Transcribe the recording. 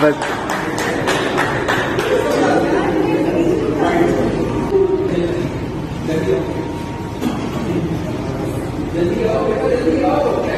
but जल्दी आओ बेटा जल्दी आओ